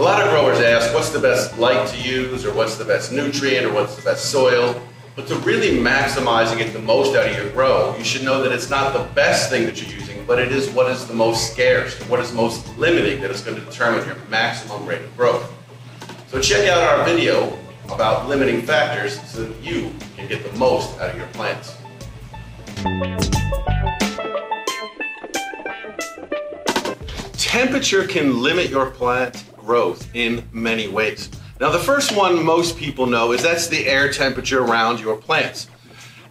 A lot of growers ask what's the best light to use or what's the best nutrient or what's the best soil. But to really maximize and get the most out of your grow, you should know that it's not the best thing that you're using, but it is what is the most scarce, what is most limiting that is going to determine your maximum rate of growth. So check out our video about limiting factors so that you can get the most out of your plants. Temperature can limit your plant growth in many ways. Now the first one most people know is that's the air temperature around your plants.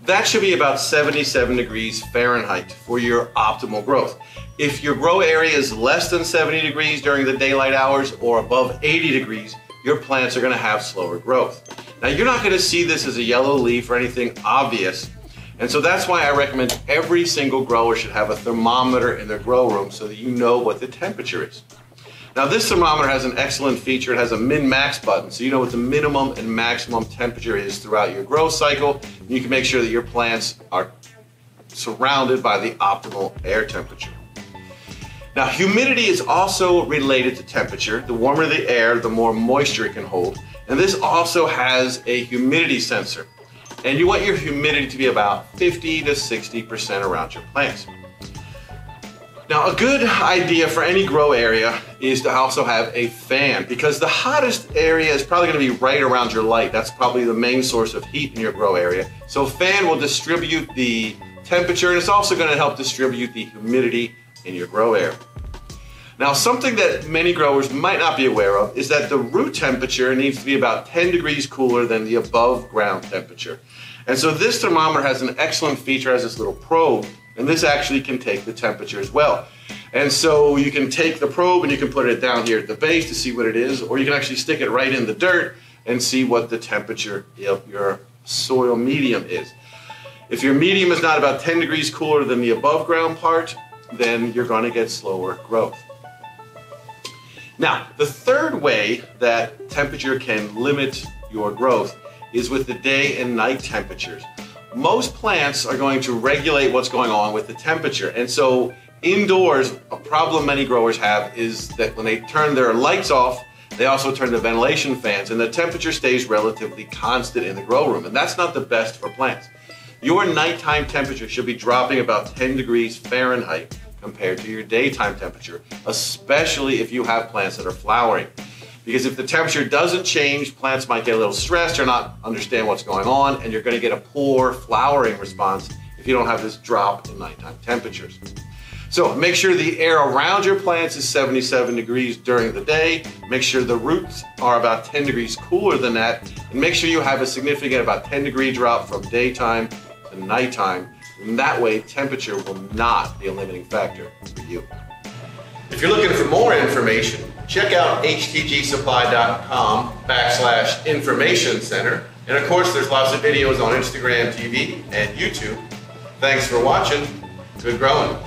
That should be about 77 degrees Fahrenheit for your optimal growth. If your grow area is less than 70 degrees during the daylight hours or above 80 degrees, your plants are gonna have slower growth. Now you're not gonna see this as a yellow leaf or anything obvious, and so that's why I recommend every single grower should have a thermometer in their grow room so that you know what the temperature is. Now this thermometer has an excellent feature. It has a min-max button, so you know what the minimum and maximum temperature is throughout your growth cycle. You can make sure that your plants are surrounded by the optimal air temperature. Now humidity is also related to temperature. The warmer the air, the more moisture it can hold. And this also has a humidity sensor. And you want your humidity to be about 50 to 60% around your plants. Now, a good idea for any grow area is to also have a fan because the hottest area is probably going to be right around your light. That's probably the main source of heat in your grow area. So fan will distribute the temperature and it's also going to help distribute the humidity in your grow area. Now, something that many growers might not be aware of is that the root temperature needs to be about 10 degrees cooler than the above ground temperature. And so this thermometer has an excellent feature, has this little probe and this actually can take the temperature as well. And so you can take the probe and you can put it down here at the base to see what it is, or you can actually stick it right in the dirt and see what the temperature of your soil medium is. If your medium is not about 10 degrees cooler than the above ground part, then you're going to get slower growth. Now, the third way that temperature can limit your growth is with the day and night temperatures most plants are going to regulate what's going on with the temperature. And so indoors, a problem many growers have is that when they turn their lights off, they also turn the ventilation fans and the temperature stays relatively constant in the grow room. And that's not the best for plants. Your nighttime temperature should be dropping about 10 degrees Fahrenheit compared to your daytime temperature, especially if you have plants that are flowering. Because if the temperature doesn't change, plants might get a little stressed or not understand what's going on, and you're going to get a poor flowering response if you don't have this drop in nighttime temperatures. So make sure the air around your plants is 77 degrees during the day. Make sure the roots are about 10 degrees cooler than that. And make sure you have a significant about 10 degree drop from daytime to nighttime. And that way temperature will not be a limiting factor for you. If you're looking for more information, check out htgsupply.com backslash information center. And of course, there's lots of videos on Instagram TV and YouTube. Thanks for watching. Good growing.